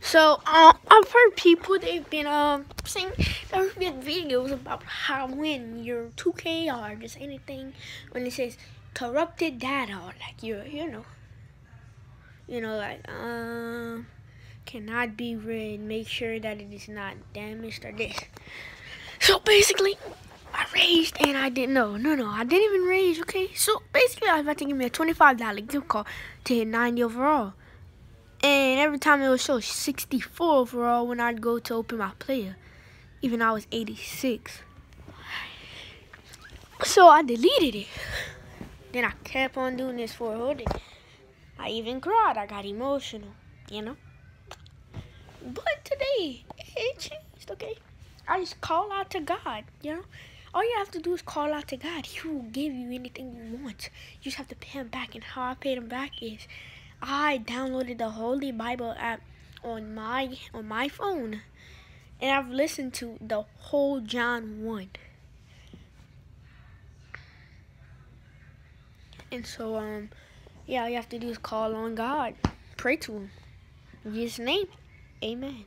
So uh, I've heard people they've been um saying there's been videos about how when your 2K or just anything when it says corrupted data like you you know. You know like um cannot be read make sure that it is not damaged or this. So basically I raised and I didn't know no no I didn't even raise okay? So basically I was about to give me a $25 gift card to hit 90 overall and every time it would show 64 overall when I'd go to open my player. Even I was 86. So I deleted it. Then I kept on doing this for a whole day. I even cried. I got emotional, you know. But today, it changed, okay? I just call out to God, you know? All you have to do is call out to God. He will give you anything you want. You just have to pay him back. And how I paid him back is I downloaded the Holy Bible app on my on my phone and I've listened to the whole John 1. And so um yeah, all you have to do is call on God. Pray to him. In his name. Amen.